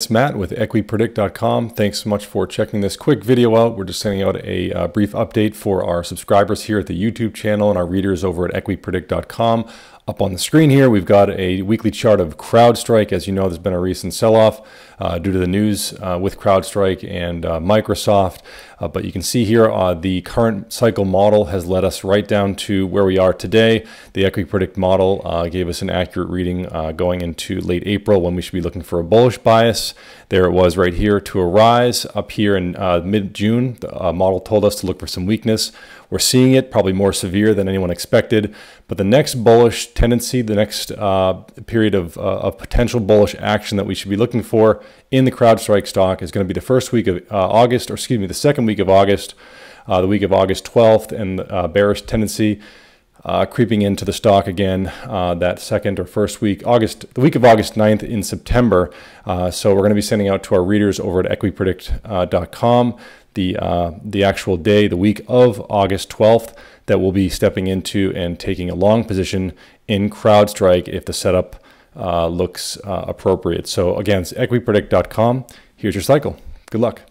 It's Matt with equipredict.com. Thanks so much for checking this quick video out. We're just sending out a uh, brief update for our subscribers here at the YouTube channel and our readers over at equipredict.com. Up on the screen here, we've got a weekly chart of CrowdStrike. As you know, there's been a recent sell-off uh, due to the news uh, with CrowdStrike and uh, Microsoft. Uh, but you can see here uh, the current cycle model has led us right down to where we are today. The EquiPredict model gave us an accurate reading going into late April when we should be looking for a bullish bias. There it was right here to a rise up here in mid-June. The model told us to look for some weakness. We're seeing it probably more severe than anyone expected. But the next bullish tendency, the next uh, period of, uh, of, potential bullish action that we should be looking for in the CrowdStrike stock is going to be the first week of uh, August, or excuse me, the second week of August, uh, the week of August 12th, and uh, bearish tendency. Uh, creeping into the stock again uh, that second or first week, August, the week of August 9th in September. Uh, so we're going to be sending out to our readers over at equipredict.com the, uh, the actual day, the week of August 12th, that we'll be stepping into and taking a long position in CrowdStrike if the setup uh, looks uh, appropriate. So again, it's equipredict.com. Here's your cycle. Good luck.